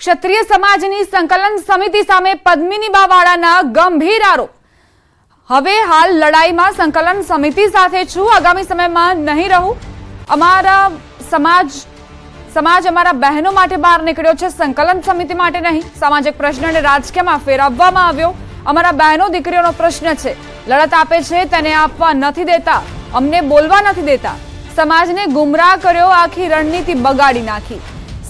ક્ષત્રિય સમાજની સંકલન સમિતિ સામે પદ્મિની બાવાળાના ગંભીર આરોપ. હવે હાલ લડાઈમાં સંકલન સમિતિ સાથે છું. આગામી સમયમાં નહીં રહું. અમારા સમાજ સમાજ અમારા બહેનો માટે બહાર નીકળ્યો છે. સંકલન સમિતિ માટે નહીં. સામાજિક પ્રશ્નને રાજકીયમાં ફેરવવામાં આવ્યો. અમારા બહેનો દીકરીઓનો પ્રશ્ન છે. લડત આપે છે, તેને આપવા નથી દેતા. અમને બોલવા નથી દેતા. સમાજને ગુમરાહ કર્યો, આખી રણનીતિ બગાડી નાખી.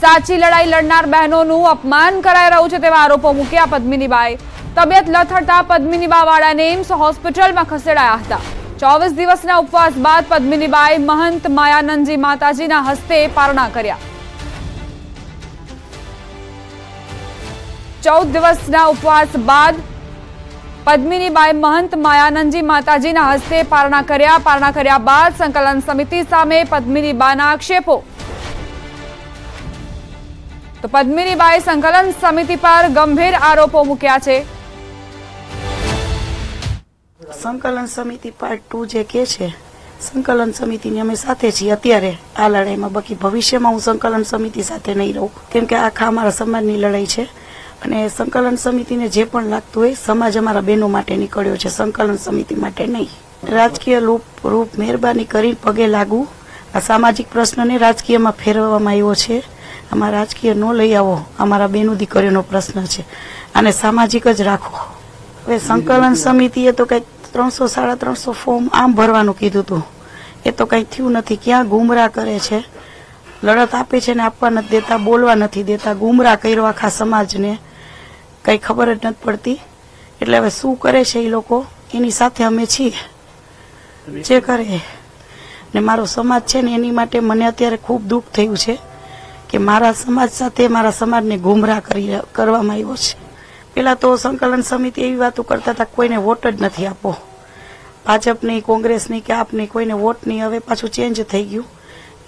સાચી લડાઈ લડનાર બહેનોનું અપમાન કરાઈ રહ્યું છે તેવા આરોપો મૂક્યા પદ્મિનીબાએ તબિયત લથડતા પદ્મિનીબા વાળાને એમ્સ હોસ્પિટલમાં ખસેડાયા હતા. ચોવીસ દિવસના ઉપવાસ બાદ પદ્મિનીબાએ મહંત માયાનંદજી માતાજીના હસ્તે પારણા કર્યા. ચૌદ દિવસના ઉપવાસ બાદ પદ્મિનીબાઈ મહંત માયાનંદજી માતાજીના હસ્તે પારણા કર્યા. પારણા કર્યા બાદ સંકલન સમિતિ સામે પદ્મિનીબાના આક્ષેપો તો પદ્મિનીબાએ સંકલન સમિતિ પર ગંભીર આરોપો મૂક્યા છે. સંકલન સમિતિ પાર્ટ ટુ જે કે છે, સંકલન સમિતિની અમે સાથે છીએ. અત્યારે આ લડાઈમાં બાકી ભવિષ્યમાં હું સંકલન સમિતિ સાથે નહીં રહું, કેમ કે આખા અમારા સમાજની લડાઈ છે. અને સંકલન સમિતિને જે પણ લાગતું હોય, સમાજ અમારા બહેનો માટે નીકળ્યો છે, સંકલન સમિતિ માટે નહીં. રાજકીય રૂપ રૂપ, મહેરબાની કરી પગે લાગુ. આ સામાજિક પ્રશ્નને રાજકીયમાં ફેરવવામાં આવ્યો છે. આમાં રાજકીય ન લઈ આવો. અમારા બેનું દીકરીઓનો પ્રશ્ન છે. અને સામાજિક જ રાખો. હવે સંકલન સમિતિએ તો કંઈક ત્રણસો, સાડા ત્રણસો ફોર્મ આમ ભરવાનું કીધું હતું એ તો કંઈ થયું નથી. ક્યાં ગુમરા કરે છે? લડત આપે છે ને આપવા નથી દેતા, બોલવા નથી દેતા. ગુમરા કર્યો આખા સમાજને. કંઈ ખબર જ નથી પડતી. એટલે હવે શું કરે છે એ લોકો? એની સાથે અમે છીએ. જે કરે. ને મારો સમાજ છે ને એની માટે મને અત્યારે ખૂબ દુઃખ થયું છે. કે મારા સમાજ સાથે મારા સમાજને ગુમરાહ કરી કરવામાં આવ્યો છે. પેલા તો સંકલન સમિતિ એવી વાતો કરતા હતા, કોઈને વોટ જ નથી આપવો ભાજપની, કોંગ્રેસની કે આપની કોઈને વોટ નહીં, હવે પાછું ચેન્જ થઈ ગયું.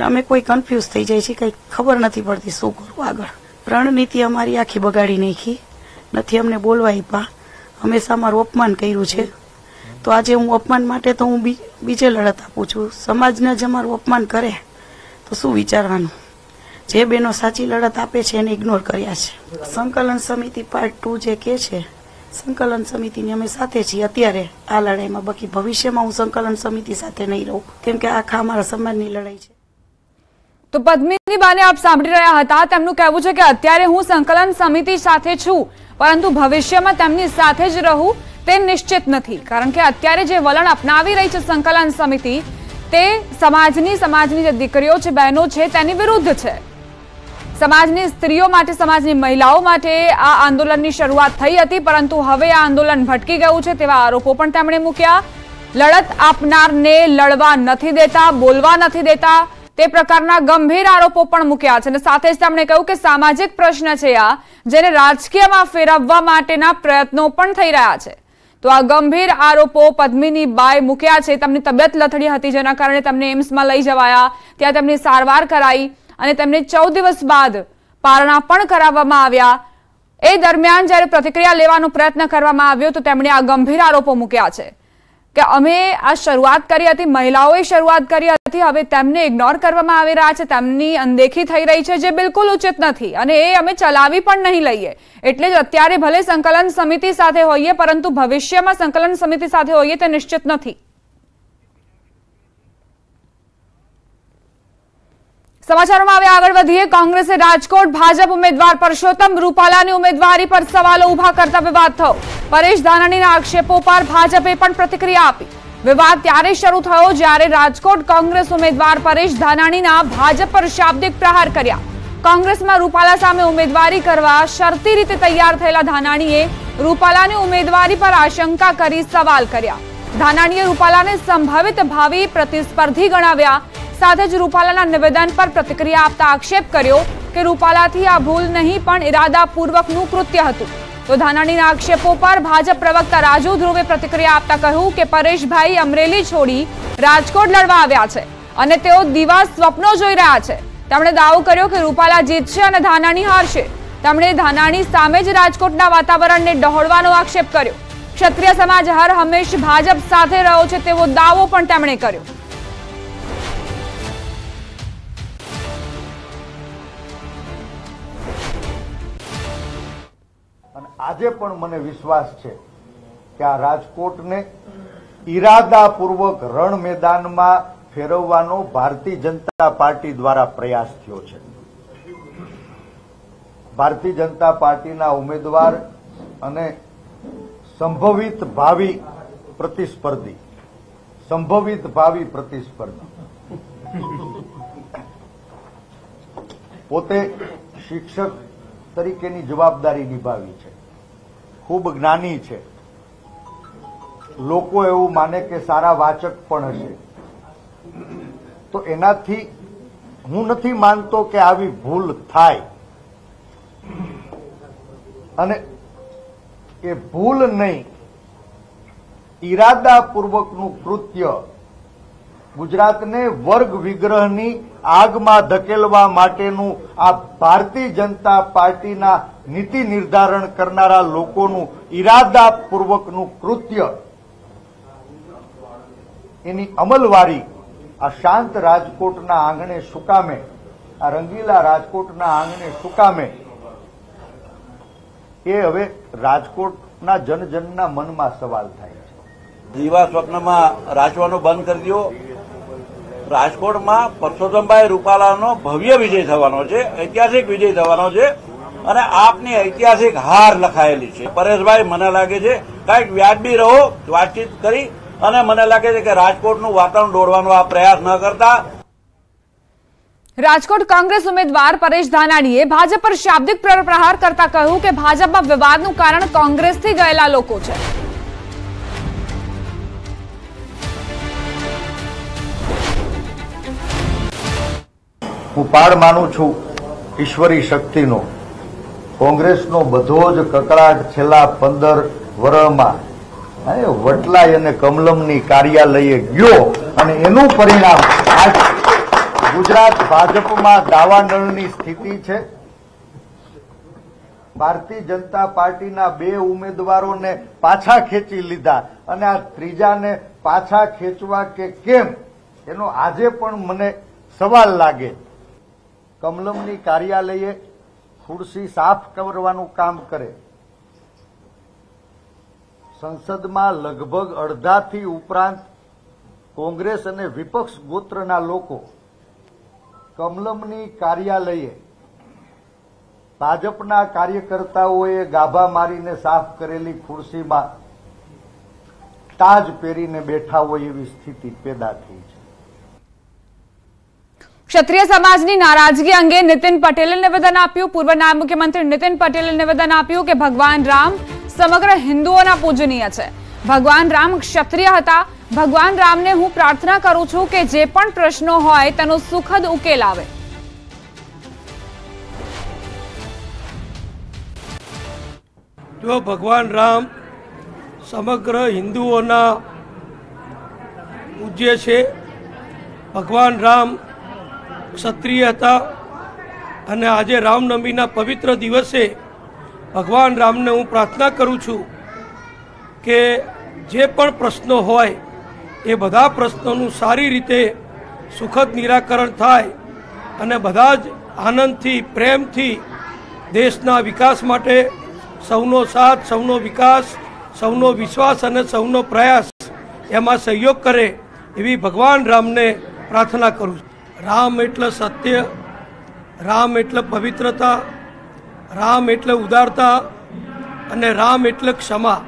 અમે કોઈ કન્ફ્યુઝ થઈ જાય છે, કંઈ ખબર નથી પડતી શું કરવું આગળ. રણનીતિ અમારી આખી બગાડી નાખી. નથી અમને બોલવા આપ્યા. હંમેશા અમારું અપમાન કર્યું છે. તો આજે હું અપમાન માટે તો હું બીજે લડત આપું છું. સમાજને જ અમારું અપમાન કરે. તો શું વિચારવાનું? જે બહેનો સાચી લડત આપે છે એને ઇગ્નોર કર્યા છે. સંકલન સમિતિ પાર્ટ ટુ જે કે છે, સંકલન સમિતિની અમે સાથે છીએ. અત્યારે આ લડાઈમાં બાકી ભવિષ્યમાં હું સંકલન સમિતિ સાથે નહીં રહું. કેમ કે આખા અમારા સમાજની લડાઈ છે. તો પદ્મિની બાને આપ સાંભળી રહ્યા હતા. તેમનું કહેવું છે કે અત્યારે હું સંકલન સમિતિ સાથે છું, પરંતુ ભવિષ્યમાં તેમની સાથે જ રહું તે નિશ્ચિત નથી. કારણ કે અત્યારે જે વલણ અપનાવી રહી છે સંકલન સમિતિ, તે સમાજની સમાજની જે દીકરીઓ છે, બહેનો છે, તેની વિરુદ્ધ છે. સમાજની સ્ત્રીઓ માટે, સમાજની મહિલાઓ માટે આ આંદોલનની શરૂઆત થઈ હતી, પરંતુ હવે આ આંદોલન ભટકી ગયું છે તેવા આરોપો પણ તેમણે મૂક્યા. લડત આપનારને લડવા નથી દેતા, બોલવા નથી દેતા, તે પ્રકારના ગંભીર આરોપો પણ મૂક્યા છે. અને સાથે જ તેમણે કહ્યું કે સામાજિક પ્રશ્ન છે આ, જેને રાજકીયમાં ફેરવવા માટેના પ્રયત્નો પણ થઈ રહ્યા છે. તો આ ગંભીર આરોપો પદ્મિની બાય મૂક્યા છે. તેમની તબિયત લથડી હતી, જેના કારણે તેમને એમ્સમાં લઈ જવાયા. ત્યાં તેમની સારવાર કરાઈ. અને તેમને ચૌદ દિવસ બાદ પારણા પણ કરાવવામાં આવ્યા. એ દરમિયાન જ્યારે પ્રતિક્રિયા લેવાનો પ્રયત્ન કરવામાં આવ્યો તો તેમણે આ ગંભીર આરોપો મૂક્યા છે કે અમે આ શરૂઆત કરી હતી, મહિલાઓએ શરૂઆત કરી હતી, હવે તેમને ઇગ્નોર કરવામાં આવી રહ્યા છે, તેમની અનદેખી થઈ રહી છે જે બિલકુલ ઉચિત નથી અને એ અમે ચલાવી પણ નહીં લઈએ. એટલે જ અત્યારે ભલે સંકલન સમિતિ સાથે હોઈએ, પરંતુ ભવિષ્યમાં સંકલન સમિતિ સાથે હોઈએ તે નિશ્ચિત નથી. સમાચારોમાં હવે આગળ વધીએ. કોંગ્રેસે રાજકોટ ભાજપ ઉમેદવાર પરસોત્તમ રૂપાલાની ઉમેદવારી પર સવાલો ઊભા કરતા વિવાદ થયો. પરેશ ધાનાણીના આક્ષેપો પર ભાજપે પણ પ્રતિક્રિયા આપી. વિવાદ ત્યારે શરૂ થયો જ્યારે રાજકોટ કોંગ્રેસ ઉમેદવાર પરેશ ધાનાણીના ભાજપ પર શાબ્દિક પ્રહાર કર્યા. કોંગ્રેસમાં રૂપાલા સામે ઉમેદવારી કરવા શરતી રીતે તૈયાર થયેલા ધાનાણીએ રૂપાલાની ઉમેદવારી પર આશંકા કરી સવાલ કર્યા. ધાનાણીએ રૂપાલાને સંભવિત ભાવિ પ્રતિસ્પર્ધી ગણાવ્યા. સાથે જ રૂપાલાના નિવેદન પર પ્રતિક્રિયા આપતા આક્ષેપ કર્યો કે રૂપાલાથી આ ભૂલ નહીં, પણ ઇરાદાપૂર્વકનું કૃત્ય હતું. તો ધાનાણીના આક્ષેપો પર ભાજપ પ્રવક્તા રાજુ ધ્રુવે પ્રતિક્રિયા આપતા કહ્યું કે પરેશભાઈ અમરેલી છોડી રાજકોટ લડવા આવ્યા છે અને તેઓ દિવા સ્વપ્નો જોઈ રહ્યા છે. તેમણે દાવો કર્યો કે રૂપાલા જીતશે અને ધાનાણી હારશે. તેમણે ધાનાણી સામે જ રાજકોટના વાતાવરણને ડહોળવાનો આક્ષેપ કર્યો. ક્ષત્રિય સમાજ હર હંમેશ ભાજપ સાથે રહ્યો છે તેવો દાવો પણ તેમણે કર્યો. આજે પણ મને વિશ્વાસ છે કે આ રાજકોટને ઈરાદાપૂર્વક રણ મેદાનમાં ફેરવવાનો ભારતીય જનતા પાર્ટી દ્વારા પ્રયાસ થયો છે. ભારતીય જનતા પાર્ટીના ઉમેદવાર અને સંભવિત ભાવિ પ્રતિસ્પર્ધી. સંભવિત ભાવિ પ્રતિસ્પર્ધી. પોતે શિક્ષક તરીકેની જવાબદારી નિભાવી છે. ખૂબ જ્ઞાની છે. લોકો એવું માને કે સારા વાચક પણ હશે. તો એનાથી હું નથી માનતો કે આવી ભૂલ થાય. અને એ ભૂલ નહીં, ઈરાદાપૂર્વકનું કૃત્ય ગુજરાતને વર્ગ વિગ્રહની આગમાં ધકેલવા માટેનું આ ભારતીય જનતા પાર્ટીના નીતિ નિર્ધારણ કરનારા લોકોનું ઈરાદાપૂર્વકનું કૃત્ય. એની અમલવારી આ શાંત રાજકોટના આંગણે સુકામે આ રંગીલા રાજકોટના આંગણે સુકામે એ હવે રાજકોટના જનજનના મનમાં સવાલ થાય છે. દીવા સ્વપ્નમાં રાચવાનું બંધ કરી દો રાજકોટમાં પરસોત્તમભાઈ રૂપાલાનો ભવ્ય વિજય થવાનો છે, ઐતિહાસિક વિજય થવાનો છે અને આપની ઐતિહાસિક હાર લખાયેલી છે. પરેશભાઈ, મને લાગે છે કાંઈક વ્યાજબી રહો, વાતચીત કરી અને મને લાગે છે કે રાજકોટનું વાતાવરણ દોડવાનો આ પ્રયાસ ન કરતા. રાજકોટ કોંગ્રેસ ઉમેદવાર પરેશ ધાનાણીએ ભાજપ પર શાબ્દિક પ્ર- પ્રહાર કરતા કહ્યું કે ભાજપમાં વિવાદનું કારણ કોંગ્રેસથી ગયેલા લોકો છે. હું પાડ માનું છું, ઈશ્વરી શક્તિનો. કોંગ્રેસનો બધો જ કકડાટ છેલ્લા પંદર વર્ષમાં વટલાય અને કમલમની કાર્યાલયે ગયો અને એનું પરિણામ આજ ગુજરાત ભાજપમાં દાવાનળની સ્થિતિ છે. ભારતીય જનતા પાર્ટીના બે ઉમેદવારોને પાછા ખેંચી લીધા અને આ ત્રીજાને પાછા ખેંચવા કે કેમ, એનો આજે પણ મને સવાલ લાગે. કમલમની કાર્યાલયે ખુરશી સાફ કરવાનું કામ કરે. સંસદમાં લગભગ અડધાથી ઉપરાંત કોંગ્રેસ અને વિપક્ષ ગોત્રના લોકો કમલમની કાર્યાલયે ભાજપના કાર્યકર્તાઓએ ગાભા મારીને સાફ કરેલી ખુરશીમાં તાજ પહેરીને બેઠા હોય એવી સ્થિતિ પેદા થઈ છે. ક્ષત્રિય સમાજની નારાજગી અંગે નીતિન પટેલે નિવેદન આપ્યું. પૂર્વ નાયબ મુખ્યમંત્રી નીતિન પટેલે નિવેદન આપ્યું કે ભગવાન રામ સમગ્ર હિન્દુઓના પૂજનીય છે. ભગવાન રામ ક્ષત્રિય હતા. ભગવાન રામને હું પ્રાર્થના કરું છું કે જે પણ પ્રશ્નો હોય તેનો સુખદ ઉકેલ આવે. જો ભગવાન રામ સમગ્ર હિન્દુઓના પૂજ્ય છે, ભગવાન રામ ક્ષત્રિય હતા. અને આજે રામનવમીના પવિત્ર દિવસે ભગવાન રામને હું પ્રાર્થના કરું છું કે જે પણ પ્રશ્નો હોય, એ બધા પ્રશ્નોનું સારી રીતે સુખદ નિરાકરણ થાય અને બધા જ આનંદથી, પ્રેમથી દેશના વિકાસ માટે સૌનો સાથ, સૌનો વિકાસ, સૌનો વિશ્વાસ અને સૌનો પ્રયાસ એમાં સહયોગ કરે એવી ભગવાન રામને પ્રાર્થના કરું છું. રામ એટલે સત્ય રામ એટલે પવિત્રતા રામ એટલે ઉદારતા અને રામ એટલે ક્ષમા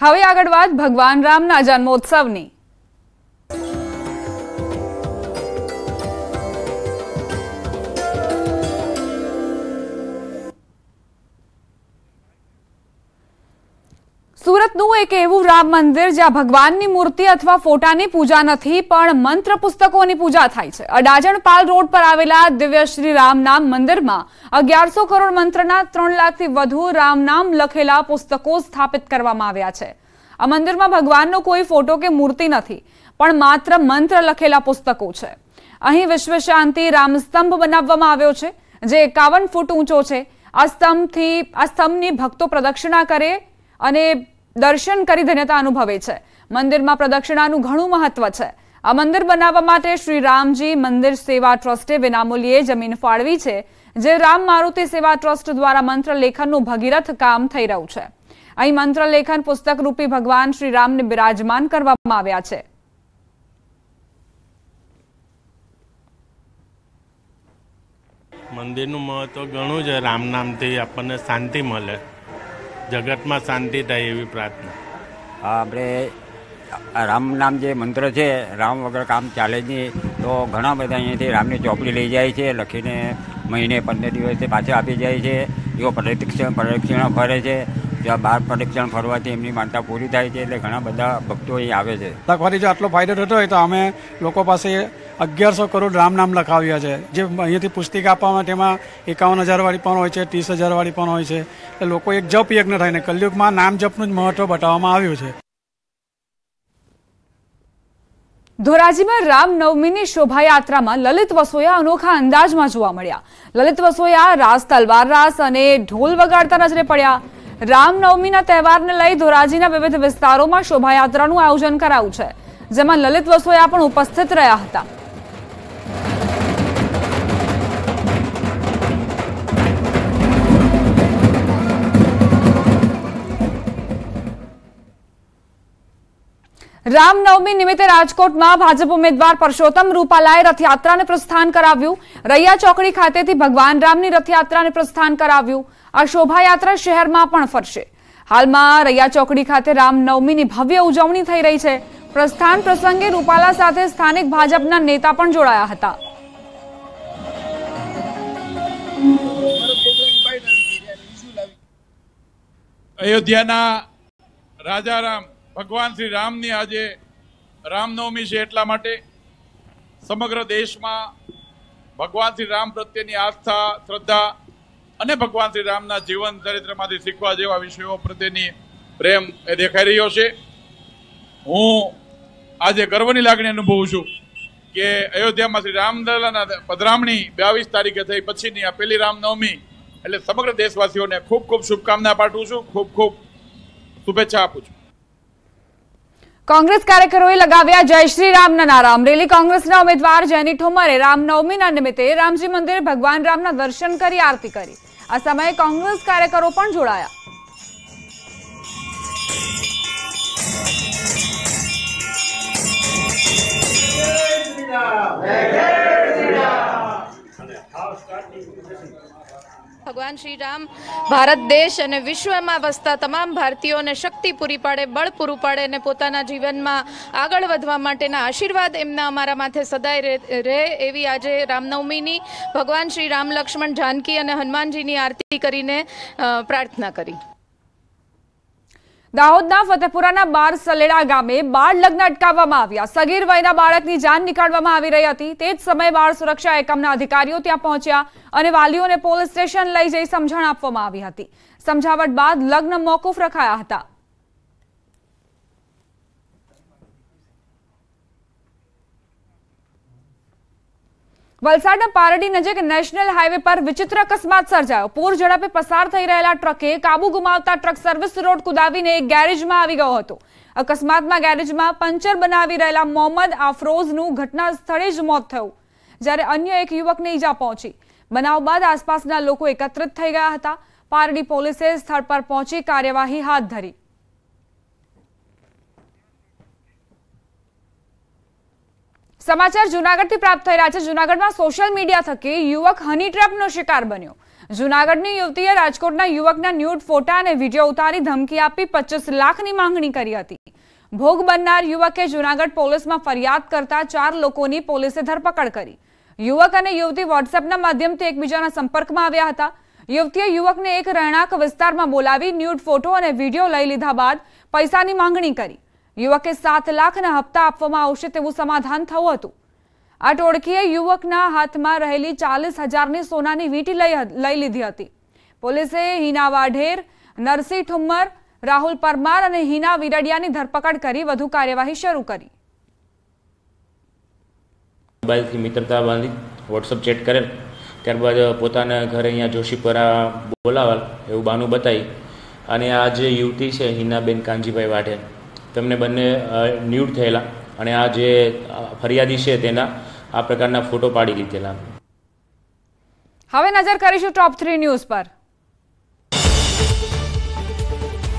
હવે આગળ વાત ભગવાન રામના જન્મોત્સવની સુરતનું એક એવું રામ મંદિર જ્યાં ભગવાનની મૂર્તિ અથવા ફોટાની પૂજા નથી, પણ મંત્ર પુસ્તકોની પૂજા થાય છે. અડાજણ પાલ રોડ પર આવેલા દિવ્ય શ્રી રામ નામ મંદિરમાં અગિયારસો કરોડ મંત્રના ત્રણ લાખથી વધુ રામ નામ લખેલા પુસ્તકો સ્થાપિત કરવામાં આવ્યા છે. આ મંદિરમાં ભગવાનનો કોઈ ફોટો કે મૂર્તિ નથી, પણ માત્ર મંત્ર લખેલા પુસ્તકો છે. અહીં વિશ્વ શાંતિ રામસ્તંભ બનાવવામાં આવ્યો છે, જે એકાવન ફૂટ ઊંચો છે. આ સ્તંભથી, આ સ્તંભની ભક્તો પ્રદક્ષિણા કરે અને દર્શન કરી ધન્યતા અનુભવે છે. મંદિરમાં પ્રદક્ષિણાનું ઘણું મહત્વ છે. આ મંદિર બનાવવા માટે શ્રી રામજી મંદિર સેવા ટ્રસ્ટે વિનામૂલ્યે જમીન ફાળવી છે, જે રામ મારુતિ સેવા ટ્રસ્ટ દ્વારા મંત્રલેખનનું ભગીરથ કામ થઈ રહ્યું છે. અહીં મંત્રલેખન પુસ્તક રૂપી ભગવાન શ્રી રામને બિરાજમાન કરવામાં આવ્યા છે. મંદિરનું મહત્વ ઘણું છે. રામ નામથી આપણને શાંતિ મળે. જગતમાં શાંતિ થાય એવી પ્રાર્થના. હા આપણે રામ નામ જે મંત્ર છે રામ વગર કામ ચાલે જ નહીં. તો ઘણા બધા અહીંયાથી રામની ચોપડી લઈ જાય છે લખીને મહિને પંદર દિવસે પાછા આપી જાય છે. એઓ પ્રદક્ષિણ પ્રદક્ષિણા ફરે છે. જ્યાં બાર પ્રદક્ષિણ ફરવાથી એમની માનતા પૂરી થાય છે એટલે ઘણા બધા ભક્તો અહીં આવે છે. તકવારી જો આટલો ફાયદો થતો હોય તો અમે લોકો પાસે અગિયારસો કરોડ રામ નામ લખાવ્યા છે. જે અહીંયાથી પુસ્તિકા આપવામાં તેમાં એકાવન હજારવાળી પણ હોય છે, ત્રીસ હજારવાળી પણ હોય છે. એટલે લોકો એક જપ યજ્ઞ થાય કલયુગમાં નામ જપનું જ મહત્વ બતાવવામાં આવ્યું છે. ધોરાજીમાં રામનવમીની શોભાયાત્રામાં લલિત વસોયા અનોખા અંદાજમાં જોવા મળ્યા. લલિત વસોયા રાસ, તલવાર રાસ અને ઢોલ વગાડતા નજરે પડ્યા. રામનવમીના તહેવારને લઈ ધોરાજીના વિવિધ વિસ્તારોમાં શોભાયાત્રાનું આયોજન કરાયું છે, જેમાં લલિત વસોયા પણ ઉપસ્થિત રહ્યા હતા. રામનવમી નિમિત્તે રાજકોટમાં ભાજપ ઉમેદવાર પરસોત્તમ રૂપાલાએ રથયાત્રાને પ્રસ્થાન કરાવ્યું. રૈયા ચોકડી ખાતેથી ભગવાન રામની રથયાત્રાને પ્રસ્થાન કરાવ્યું. આ શોભાયાત્રા શહેરમાં પણ ફરશે. હાલમાં રૈયા ચોકડી ખાતે રામનવમીની ભવ્ય ઉજવણી થઈ રહી છે. પ્રસ્થાન પ્રસંગે રૂપાલા સાથે સ્થાનિક ભાજપના નેતા પણ જોડાયા હતા. અયોધ્યાના રાજા રામ ભગવાન શ્રી રામની આજે રામનવમી છે એટલા માટે સમગ્ર દેશમાં ભગવાન શ્રી રામ પ્રત્યેની આસ્થા, શ્રદ્ધા અને ભગવાન શ્રી રામના જીવન ચરિત્રમાંથી શીખવા જેવા વિષયો પ્રત્યેની પ્રેમ એ દેખાઈ રહ્યો છે. હું આજે ગર્વની લાગણી અનુભવું છું કે અયોધ્યામાં શ્રી રામલલાના પધરામણી બાવીસ તારીખે થઈ પછીની આ પહેલી રામનવમી એટલે સમગ્ર દેશવાસીઓને ખૂબ ખૂબ શુભકામના પાઠવું છું. ખૂબ ખૂબ શુભેચ્છા આપું છું. કોંગ્રેસ કાર્યકરોએ લગાવ્યા જય શ્રી રામના નારા. અમરેલી કોંગ્રેસના ઉમેદવાર જેની ઠોમરે રામનવમીના નિમિત્તે રામજી મંદિરે ભગવાન રામના દર્શન કરી આરતી કરી. આ સમયે કોંગ્રેસ કાર્યકરો પણ જોડાયા. ભગવાન શ્રી રામ ભારત દેશ અને વિશ્વમાં વસતા તમામ ભારતીયોને શક્તિ પૂરી પાડે, બળ પૂરું પાડે અને પોતાના જીવનમાં આગળ વધવા માટેના આશીર્વાદ એમના અમારા માથે સદાય રહે- એવી આજે રામનવમીની ભગવાન શ્રી રામ લક્ષ્મણ જાનકી અને હનુમાનજીની આરતી કરીને પ્રાર્થના કરી. દાહોદના ફતેપુરાના બાર સલેડા ગામે બાળ લગ્ન અટકાવવામાં આવ્યા. સગીર વયના બાળકની જાન નીકાળવામાં આવી રહી હતી. તે જ સમયે બાળ સુરક્ષા એકમના અધિકારીઓ ત્યાં પહોંચ્યા અને વાલીઓને પોલીસ સ્ટેશન લઈ જઈ સમજણ આપવામાં આવી હતી. સમજાવટ બાદ લગ્ન મોકૂફ રખાયા હતા. વલસાડના પારડી નજીક નેશનલ હાઈવે પર વિચિત્ર અકસ્માત સર્જાયો. પૂર ઝડપે પસાર થઈ રહેલા ટ્રકે કાબુ ગુમાવતા ટ્રક સર્વિસ રોડ કુદાવીને એક ગેરેજમાં આવી ગયો હતો. અકસ્માતમાં ગેરેજમાં પંચર બનાવી રહેલા મોહમ્મદ આફરોઝનું ઘટના સ્થળે જ મોત થયું, જ્યારે અન્ય એક યુવકને ઈજા પહોંચી. બનાવ બાદ આસપાસના લોકો એકત્રિત થઈ ગયા હતા. પારડી પોલીસે સ્થળ પર પહોંચી કાર્યવાહી હાથ ધરી. સમાચાર જૂનાગઢથી પ્રાપ્ત થઈ રહ્યા છે. જૂનાગઢમાં સોશિયલ મીડિયા થકી યુવક હની ટ્રેપનો શિકાર બન્યો. જૂનાગઢની યુવતીએ રાજકોટના યુવકના ન્યૂડ ફોટા અને વીડિયો ઉતારી ધમકી આપી પચીસ લાખની માંગણી કરી હતી. ભોગ બનનાર યુવકે જૂનાગઢ પોલીસમાં ફરિયાદ કરતા ચાર લોકોની પોલીસે ધરપકડ કરી. યુવક અને યુવતી વોટ્સએપના માધ્યમથી એકબીજાના સંપર્કમાં આવ્યા હતા. યુવતીએ યુવકને એક રહેણાંક વિસ્તારમાં બોલાવી ન્યૂડ ફોટો અને વીડિયો લઈ લીધા બાદ પૈસાની માંગણી કરી. યુવકે સાત લાખના હપ્તા આપવામાં આવશે તેવું સમાધાન થયું હતું. આ ટોળકીએ યુવકના હાથમાં રહેલી ચાલીસ હજારની સોનાની વીંટી લઈ લીધી હતી. પોલીસે હિના વાઢેર, નરસિંહ ઠુમ્મર, રાહુલ પરમાર અને હિના વિરડિયાની ધરપકડ કરી વધુ કાર્યવાહી શરૂ કરી. મોબાઈલથી મિત્રતા બાંધી વોટ્સઅપ ચેટ કરેલ. ત્યારબાદ પોતાના ઘરે અહીંયા જોશીપરા બોલાવાલ એવું બાનું બતાવી. અને આ જે યુવતી છે હિનાબેન કાનજીભાઈ વાઢેર. તેમને બંને ન્યૂડ થયેલા. અને આ જે ફરિયાદી છે તેના, આ પ્રકારના ફોટો પાડી લીધેલા હવે નજર કરીશું ટોપ થ્રી ન્યૂઝ પર.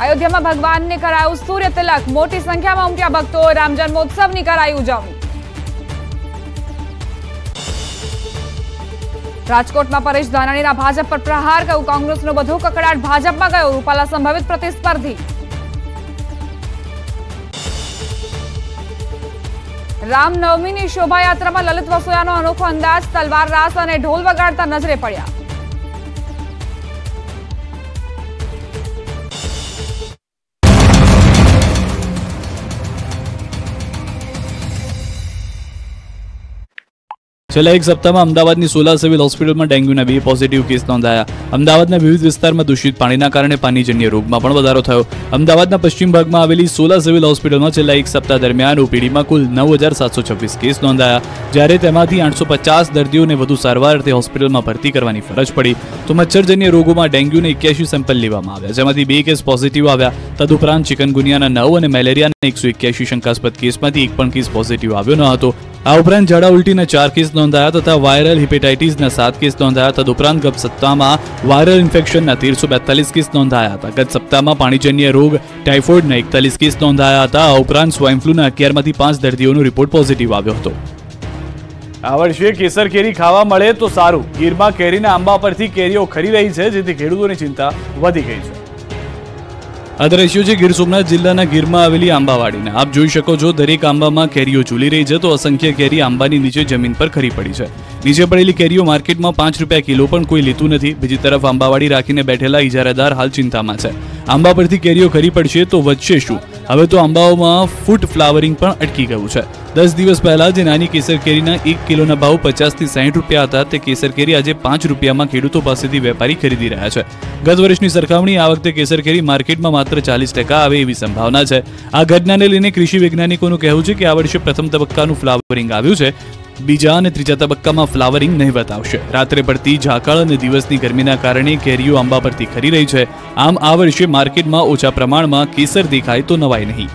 અયોધ્યામાં ભગવાનને કરાયું સૂર્ય તિલક. મોટી સંખ્યામાં ઉમટ્યા ભક્તો. રામ જન્મોત્સવની કરાઈ ઉજવણી. રાજકોટમાં પરેશ ધાનાણીના ભાજપ પર પ્રહાર કહ્યું કોંગ્રેસનો બધો કકડાટ ભાજપમાં ગયો. રૂપાલા સંભવિત પ્રતિસ્પર્ધી. રામનવમીની શોભાયાત્રામાં લલિત વસોયાનો અનોખો અંદાજ તલવાર રાસ અને ઢોલ વગાડતા નજરે પડ્યા. છેલ્લા એક સપ્તાહમાં અમદાવાદની સોલા સિવિલ હોસ્પિટલમાં ડેન્ગ્યુના બે પોઝિટિવ કેસ નોંધાયા. અમદાવાદના વિવિધ વિસ્તારમાં દૂષિત પાણીના કારણે પાણીજન્ય રોગમાં પણ વધારો થયો. અમદાવાદના પશ્ચિમ ભાગમાં આવેલી સોલા સિવિલ હોસ્પિટલમાં છેલ્લા એક સપ્તાહ દરમિયાન ઓપીડીમાં કુલ નવ હજાર સાતસો છવ્વીસ કેસ નોંધાયા. જ્યારે તેમાંથી આઠસો પચાસ દર્દીઓને વધુ સારવાર અર્થે હોસ્પિટલમાં ભરતી કરવાની ફરજ પડી. તો મચ્છરજન્ય રોગોમાં ડેન્ગ્યુને એક્યાસી સેમ્પલ લેવામાં આવ્યા, જેમાંથી બે કેસ પોઝિટિવ આવ્યા. તદુપરાંત ચિકનગુનિયાના નવ અને મેલેરિયાના એકસો એક્યાસી શંકાસ્પદ કેસમાંથી એક પણ કેસ પોઝિટિવ આવ્યો ન હતો. આ ઉપરાંત ઝાડા ઉલટીના ચાર કેસ નોંધાયા તથા વાયરલ હિપેટાઇટીસના સાત કેસ નોંધાયા તદુપરાંત ગત સપ્તાહમાં વાયરલ ઇન્ફેક્શનના તેરસો બેતાલીસ કેસ નોંધાયા હતા. ગત સપ્તાહમાં પાણીજન્ય રોગ, ટાઇફોઇડના એકતાલીસ કેસ નોંધાયા હતા. આ ઉપરાંત સ્વાઇન ફ્લૂના અગિયારમાંથી પાંચ દર્દીઓનો રિપોર્ટ પોઝિટિવ આવ્યો હતો. આ વર્ષે કેસર કેરી ખાવા મળે તો સારું. ગીરમાં કેરીના આંબા પરથી કેરીઓ ખરી રહી છે, જેથી ખેડૂતોની ચિંતા વધી ગઈ છે. આ દ્રશ્યો છે, ગીર સોમનાથ જિલ્લાના ગીરમાં આવેલી આંબાવાડીના. આપ જોઈ શકો છો, દરેક આંબામાં કેરીઓ ઝૂલી રહી છે, તો અસંખ્ય કેરી આંબાની નીચે જમીન પર ખરી પડી છે. નીચે પડેલી કેરીઓ માર્કેટમાં પાંચ રૂપિયા કિલો પણ કોઈ લેતું નથી. બીજી તરફ આંબાવાડી રાખીને બેઠેલા ઇજારેદાર હાલ ચિંતામાં છે. આંબા પરથી કેરીઓ ખરી પડશે તો વધશે શું? હવે તો આંબાઓમાં ફૂટ ફ્લાવરિંગ પણ અટકી ગયું છે. દસ દિવસ પહેલા જે નાની કેસર કેરીના એક કિલોના ભાવ પચાસથી સાહીઠ રૂપિયા હતા, તે કેસર કેરી આજે પાંચ રૂપિયામાં ખેડૂતો પાસેથી વેપારી ખરીદી રહ્યા છે. ગત વર્ષની સરખામણી આ વખતે કેસર કેરી માર્કેટમાં માત્ર ચાલીસ ટકા આવે એવી સંભાવના છે. આ ઘટનાને લઈને કૃષિ વૈજ્ઞાનિકોનું કહેવું છે કે આ વર્ષે પ્રથમ તબક્કાનું ફ્લાવરિંગ આવ્યું છે. બીજા અને ત્રીજા તબક્કામાં ફ્લાવરિંગ નહીવત આવશે. રાત્રે પડતી ઝાકળ અને દિવસની ગરમીના કારણે કેરીઓ આંબા પરથી ખરી રહી છે. આમ આ વર્ષે માર્કેટમાં ઓછા પ્રમાણમાં કેસર દેખાય તો નવાય નહીં.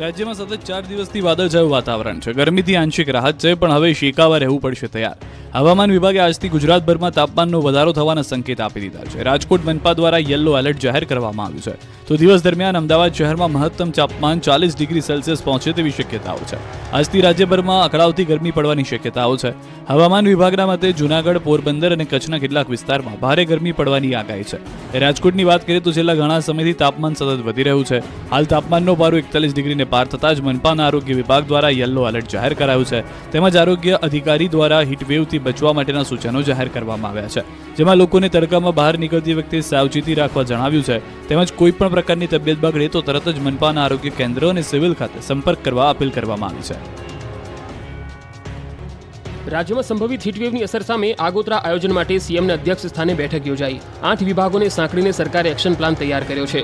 રાજ્યમાં સતત ચાર દિવસથી વાદળછાયું વાતાવરણ છે. ગરમીથી આંશિક રાહત છે, પણ હવે શેકાવા રહેવું પડશે તૈયાર. હવામાન વિભાગે આજથી ગુજરાતભરમાં તાપમાનનો વધારો થવાના સંકેત આપી દીધા છે. રાજકોટ મનપા દ્વારા યલો એલર્ટ જાહેર કરવામાં આવ્યું છે. તો દિવસ દરમિયાન અમદાવાદ શહેરમાં મહત્તમ તાપમાન ચાલીસ ડિગ્રી સેલ્સિયસ પહોંચે તેવી શક્યતાઓ છે. આજથી રાજ્યભરમાં અકળાવતી ગરમી પડવાની શક્યતાઓ છે. હવામાન વિભાગના મતે જૂનાગઢ, પોરબંદર અને કચ્છના કેટલાક વિસ્તારમાં ભારે ગરમી પડવાની આગાહી છે. રાજકોટની વાત કરીએ તો છેલ્લા ઘણા સમયથી તાપમાન સતત વધી રહ્યું છે. હાલ તાપમાનનો પારો એકતાલીસ ડિગ્રીને પાર થતાં જ મનપાના આરોગ્ય વિભાગ દ્વારા યલો એલર્ટ જાહેર કરાયું છે. તેમજ આરોગ્ય અધિકારી દ્વારા હીટવેવથી બચવા માટેના સૂચનો જાહેર કરવામાં આવ્યા છે, જેમાં લોકોને તડકામાં બહાર નીકળતી વખતે સાવચેતી રાખવા જણાવ્યું છે. તેમજ કોઈ પણ પ્રકારની તબિયત બગડે તો તરત જ મનપાના આરોગ્ય કેન્દ્ર અને સિવિલ ખાતે સંપર્ક કરવા અપીલ કરવામાં આવી છે. રાજ્યમાં સંભવિત હીટવેવની અસર સામે આગોતરા આયોજન માટે સીએમના અધ્યક્ષ સ્થાને બેઠક યોજાઈ. આઠ વિભાગોને સાંકળીને સરકારે એક્શન પ્લાન તૈયાર કર્યો છે.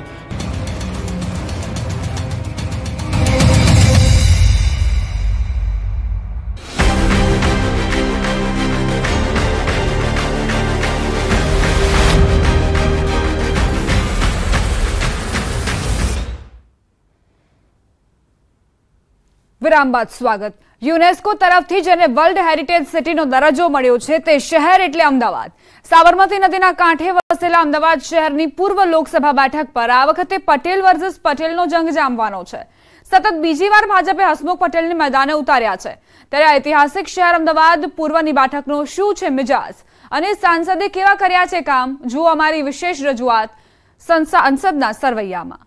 વિરામ બાદ સ્વાગત. યુનેસ્કો તરફથી જેને વર્લ્ડ હેરિટેજ સિટીનો દરજ્જો મળ્યો છે તે શહેર એટલે અમદાવાદ. સાબરમતી નદીના કાંઠે વસેલા અમદાવાદ શહેરની પૂર્વ લોકસભા બેઠક પર આ વખતે પટેલ વર્સિસ પટેલનો જંગ જામવાનો છે. સતત બીજી વાર ભાજપે હસમુખ પટેલને મેદાને ઉતાર્યા છે. ત્યારે ઐતિહાસિક શહેર અમદાવાદ પૂર્વની બેઠકનો શું છે મિજાજ? અને સાંસદે કેવા કર્યા છે કામ? જુઓ અમારી વિશેષ રજૂઆત સંસદના સરવૈયામાં.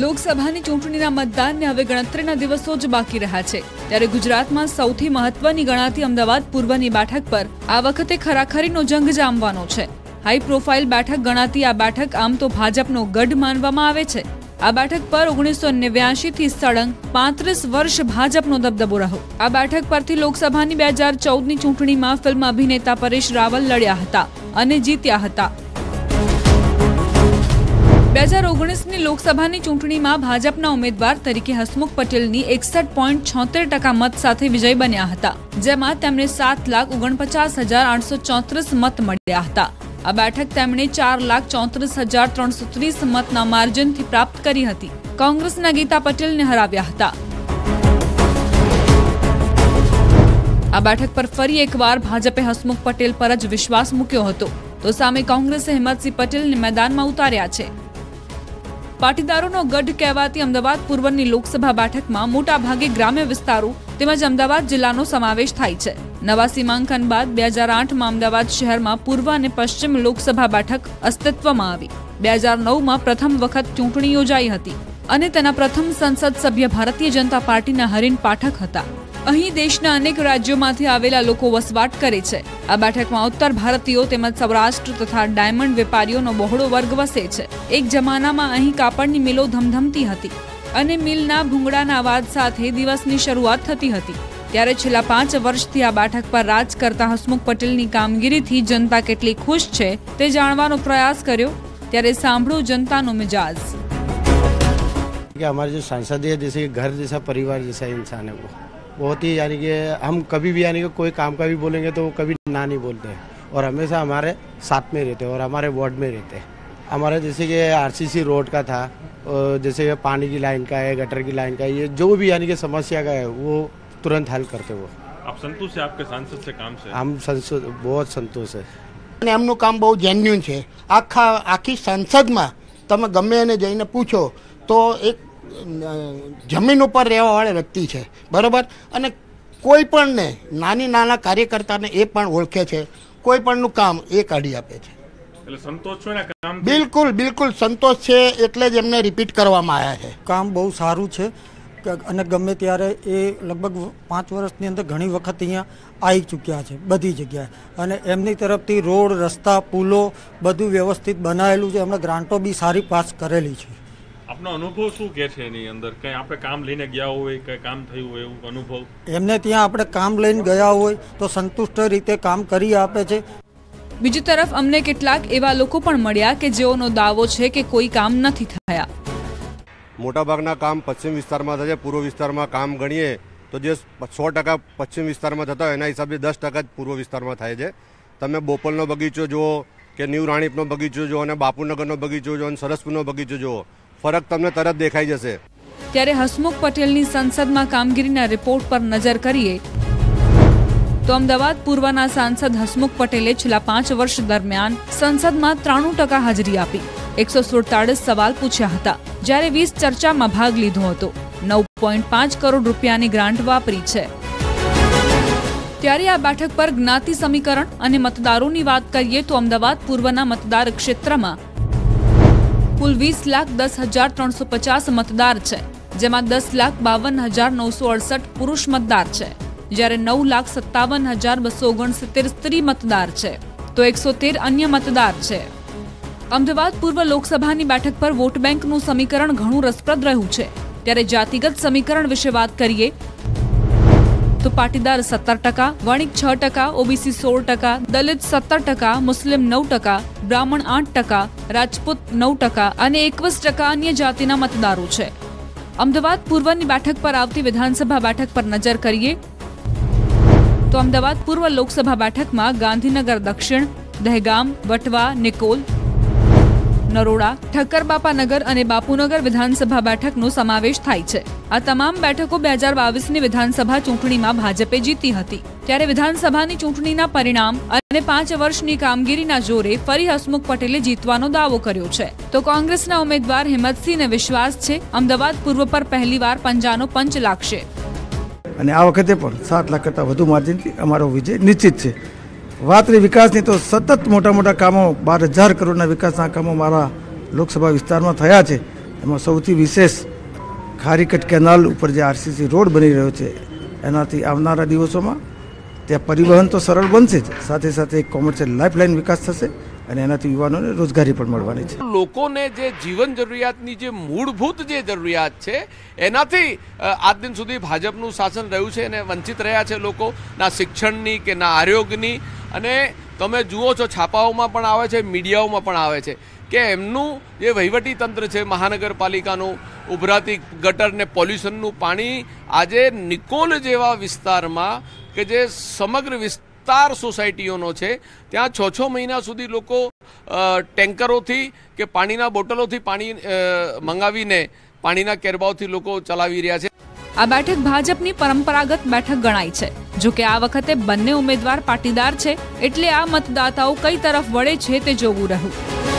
લોકસભાની ચૂંટણીના મતદાનને હવે ગણતરીના દિવસો જ બાકી રહ્યા છે. ત્યારે ગુજરાતમાં સૌથી મહત્વની ગણાતી અમદાવાદ પૂર્વની બેઠક પર આ વખતે ખરાખરીનો જંગ જામવાનો છે. હાઈ પ્રોફાઇલ બેઠક ગણાતી આ બેઠક આમ તો ભાજપનો ગઢ માનવામાં આવે છે. આ બેઠક પર ઓગણીસો નેવ્યાસી થી સળંગ પાંત્રીસ વર્ષ ભાજપનો દબદબો રહ્યો. આ બેઠક પરથી લોકસભાની બે હજાર ચૌદની ચૂંટણીમાં ફિલ્મ અભિનેતા પરેશ રાવલ લડ્યા હતા અને જીત્યા હતા. બે હજાર ઓગણીસની લોકસભાની ચૂંટણીમાં ભાજપના ઉમેદવાર તરીકે હસમુખ પટેલની એકસઠ પોઈન્ટ છોતેર ટકા મત સાથે વિજય બન્યા હતા, જેમાં તેમને સાત લાખ ઓગણપચાસ હજાર આઠસો ચોત્રીસ મત મળ્યા હતા. આ બેઠક તેમણે ચાર લાખ ચોત્રીસ હજાર ત્રણસો ત્રીસ મતના માર્જિનથી પ્રાપ્ત કરી હતી. કોંગ્રેસના ગીતા પટેલને હરાવ્યા હતા. આ બેઠક પર ફરી એકવાર ભાજપે હસમુખ પટેલ પર જ વિશ્વાસ મૂક્યો હતો. તો સામે કોંગ્રેસે હિંમતસિંહ પટેલને મેદાનમાં ઉતાર્યા છે. પાટીદારોનો ગઢ કહેવાતી અમદાવાદ પૂર્વની લોકસભા બેઠકમાં મોટા ભાગે ગ્રામ્ય વિસ્તારો તેમજ અમદાવાદ જિલ્લાનો સમાવેશ થાય છે. નવા સીમાંકન બાદ બે હજાર આઠમાં અમદાવાદ શહેરમાં પૂર્વ અને પશ્ચિમ લોકસભા બેઠક અસ્તિત્વમાં આવી. બે હજાર નવમાં પ્રથમ વખત ચૂંટણી યોજાઈ હતી અને તેના પ્રથમ સંસદ સભ્ય ભારતીય જનતા પાર્ટીના હરીન પાઠક હતા. અહીં દેશના અનેક રાજ્યોમાંથી આવેલા લોકો વસવાટ કરે છે. આ બેઠકમાં ઉત્તર ભારતીયો તેમજ સૌરાષ્ટ્ર તથા ડાયમંડ વેપારીઓનો બહોળો વર્ગ વસે છે. એક જમાનામાં અહીં કાપડની મિલો ધમધમતી હતી અને મિલના ભૂંગળાના અવાજ સાથે દિવસની શરૂઆત થતી હતી. ત્યારે છેલ્લા પાંચ વર્ષથી આ બેઠક પર રાજ કરતા હસમુખ પટેલની કામગીરીથી જનતા કેટલી ખુશ છે તે જાણવાનો પ્રયાસ કર્યો. ત્યારે સાંભળો જનતાનો મિજાજ. કે અમારે જો સંસદીય જૈસે ઘર જૈસા પરિવાર જૈસા ઇન્સાન હે बहुत ही यानी कि हम कभी भी यानी कि कोई काम का भी बोलेंगे तो वो कभी ना नहीं बोलते हैं और हमेशा हमारे साथ में रहते हैं और हमारे वार्ड में रहते हैं हमारा जैसे कि आरसीसी रोड का था और जैसे कि पानी की लाइन का है गटर की लाइन का है ये जो भी यानी कि समस्या का है वो तुरंत हल करते वो आप संतुष्ट है आपके सांसद से काम से हम संतोष बहुत संतोष है અને એમનું કામ બહુ જેન્યુન છે આખા આખી સંસદમાં તમે ગમે એને જઈને પૂછો તો એક અ, જમીન ઉપર રહેવાવાળા વ્યક્તિ છે બરાબર? અને કોઈ પણને નાની નાના કાર્યકર્તાને એ પણ ઓળખે છે કોઈ પણનું કામ એ કાઢી આપે છે. એટલે સંતોષ છો ને કામ બિલકુલ બિલકુલ સંતોષ છે એટલે જ એમને રિપીટ કરવામાં આવ્યા છે. કામ બહુ સારું છે અને ગમે ત્યારે એ લગભગ પાંચ વર્ષની અંદર ઘણી વખત અહીંયા આવી ચૂક્યા છે બધી જગ્યાએ. અને એમની તરફથી રોડ રસ્તા પુલો બધું વ્યવસ્થિત બનાવેલું છે. એમણે ગ્રાન્ટો બી સારી પાસ કરેલી છે. આપનો અનુભવ શું કે છે એની અંદર? કઈ આપણે કામ લઈને ગયા હોય કઈ કામ થયું હોય એવું અનુભવ? એમને ત્યાં આપણે કામ લઈને ગયા હોય તો સંતુષ્ટ રીતે કામ કરી આપે છે. બીજી તરફ અમને કેટલાક એવા લોકો પણ મળ્યા કે જેઓનો દાવો છે કે કોઈ કામ નથી થયા. મોટાભાગના કામ પશ્ચિમ વિસ્તારમાં થાય છે પૂર્વ વિસ્તારમાં કામ ગણીએ તો જે સો ટકા પશ્ચિમ વિસ્તારમાં થતા હોય એના હિસાબે દસ ટકા જ પૂર્વ વિસ્તારમાં થાય છે. તમે બોપલનો બગીચો જુઓ કે ન્યૂ રાણીપનો બગીચો જુઓ અને બાપુનગરનો બગીચો જુઓ અને સરસપુરનો બગીચો જુઓ ફરક તમને તરત દેખાઈ જશે. ત્યારે હસમુખ પટેલની સંસદમાં કામગીરીના રિપોર્ટ પર નજર કરીએ. તો અમદાવાદ પૂર્વના સાંસદ હસમુખ પટેલે છેલ્લા પાંચ વર્ષ દરમિયાન સંસદમાં ત્રાણું ટકા હાજરી આપી. એકસો સુડતાળીસ સવાલ પૂછ્યા હતા. જ્યારે વીસ ચર્ચામાં ભાગ લીધો હતો. નવ પોઈન્ટ પાંચ કરોડ રૂપિયાની ગ્રાન્ટ વાપરી છે. ત્યારે આ બેઠક પર જ્ઞાતિ સમીકરણ અને મતદારોની વાત કરીએ તો અમદાવાદ પૂર્વના મતદાર ક્ષેત્રમાં કુલ વીસ લાખ દસ હજાર ત્રણસો પચાસ મતદાર છે, જેમાં દસ લાખ બાવન હજાર નવસો અડસઠ પુરુષ મતદાર છે. જ્યારે નવ લાખ સત્તાવન હજાર બસો ઓગણસિત્તેર સ્ત્રી મતદાર છે, તો એકસો તેર અન્ય મતદાર છે. અમદાવાદ પૂર્વ લોકસભાની બેઠક પર વોટ બેંકનું સમીકરણ ઘણું રસપ્રદ રહ્યું છે. ત્યારે જાતિગત સમીકરણ વિશે વાત કરીએ, તો પાટીદાર સત્તર ટકા, વણિક છ ટકા, ઓબીસી સોળ ટકા, દલિત સત્તર ટકા, મુસ્લિમ નવ ટકા બ્રાહ્મણ આઠ ટકા, રાજપૂત નવ ટકા અને એકવીસ ટકા અન્ય જાતિના મતદારો છે. અમદાવાદ પૂર્વની બેઠક પર આવતી વિધાનસભા બેઠક પર નજર કરીએ. તો અમદાવાદ પૂર્વ લોકસભા બેઠકમાં ગાંધીનગર દક્ષિણ, દહેગામ, વટવા, નિકોલ, નરોડા ઠક્કરબાપાનગર અને બાપુનગર વિધાનસભા બેઠકનો સમાવેશ થાય છે. આ તમામ બેઠકો બે હજાર બાવીસની વિધાનસભા ચૂંટણીમાં ભાજપે જીતી હતી. ત્યારે વિધાનસભાની ચૂંટણીના પરિણામ અને પાંચ વર્ષની કામગીરીના જોરે ફરી હસમુખ પટેલે જીતવાનો દાવો કર્યો છે. તો કોંગ્રેસના ઉમેદવાર હિંમતસિંહને વિશ્વાસ છે. અમદાવાદ પૂર્વ પર પહેલીવાર પંજાનો પંચ લાગશે. અને આ વખતે પણ સાત લાખ કરતાં વધુ માર્જિનથી અમારો વિજય નિશ્ચિત છે. વાત રહી વિકાસની તો સતત મોટા મોટા કામો, બાર હજાર કરોડના વિકાસના કામો મારા લોકસભા વિસ્તારમાં થયા છે. એમાં સૌથી વિશેષ ખારીકટ કેનાલ ઉપર જે આરસીસી રોડ બની રહ્યો છે, એનાથી આવનારા દિવસોમાં ત્યાં પરિવહન તો સરળ બનશે જ. સાથે સાથે એક કોમર્શિયલ લાઇફલાઇન વિકાસ થશે અને એનાથી યુવાનોને રોજગારી પણ મળવાની છે. લોકોને જે જીવન જરૂરિયાતની જે મૂળભૂત જે જરૂરિયાત છે, એનાથી આજ દિન સુધી ભાજપનું શાસન રહ્યું છે અને વંચિત રહ્યા છે લોકો, ના શિક્ષણની કે ના આરોગ્યની. અને તમે જુઓ છો, છાપાઓમાં પણ આવે છે, મીડિયાઓમાં પણ આવે છે કે એમનું જે વહીવટી તંત્ર છે, મહાનગરપાલિકાનું, ઉભરાતી ગટર ને પોલ્યુશનનું પાણી આજે નિકોલ જેવા વિસ્તારમાં કે જે સમગ્ર વિસ્તાર સોસાયટીઓનો છે, ત્યાં છ છ મહિના સુધી લોકો ટેન્કરોથી કે પાણીના બોટલોથી પાણી મંગાવીને પાણીના કેરબાઓથી લોકો ચલાવી રહ્યા છે. આ બેઠક ભાજપની પરંપરાગત બેઠક ગણાય છે. જો કે આ વખતે બંને ઉમેદવાર પાટીદાર છે, એટલે આ મતદાતાઓ કઈ તરફ વળે છે તે જોવું રહ્યું.